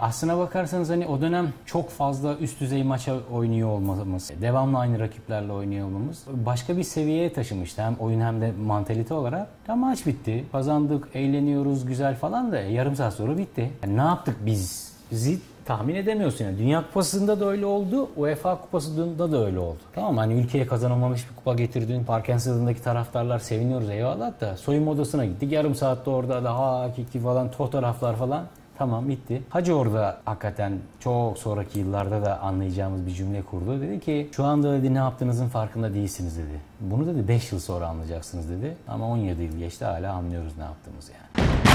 Aslına bakarsanız hani o dönem çok fazla üst düzey maça oynuyor olmamız, devamlı aynı rakiplerle oynuyor olmamız başka bir seviyeye taşımıştı. Hem oyun hem de mantalite olarak. Tam maç bitti. Kazandık, eğleniyoruz, güzel falan da yarım saat sonra bitti. Yani ne yaptık biz? Bizi tahmin edemiyorsun yani. Dünya Kupası'nda da öyle oldu, UEFA Kupası'nda da öyle oldu. Tamam hani ülkeye kazanılmamış bir kupa getirdin. Parken stadındaki taraftarlar seviniyoruz eyvallah da soyunma odasına gittik. Yarım saatte orada da ha kiki falan fotoğraflar falan. Tamam bitti. Hacı orada hakikaten çok sonraki yıllarda da anlayacağımız bir cümle kurdu. Dedi ki şu anda dedi ne yaptığınızın farkında değilsiniz dedi. Bunu dedi 5 yıl sonra anlayacaksınız dedi. Ama 17 yıl geçti hala anlıyoruz ne yaptığımızı yani.